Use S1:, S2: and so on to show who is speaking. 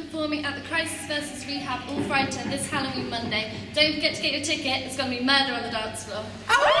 S1: performing at the Crisis versus Rehab All Frighter this Halloween Monday. Don't forget to get your ticket. It's going to be murder on the dance floor. Oh!